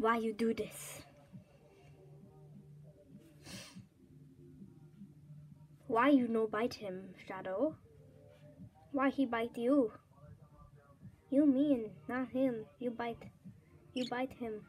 Why you do this? Why you no bite him, Shadow? Why he bite you? You mean, not him. You bite. You bite him.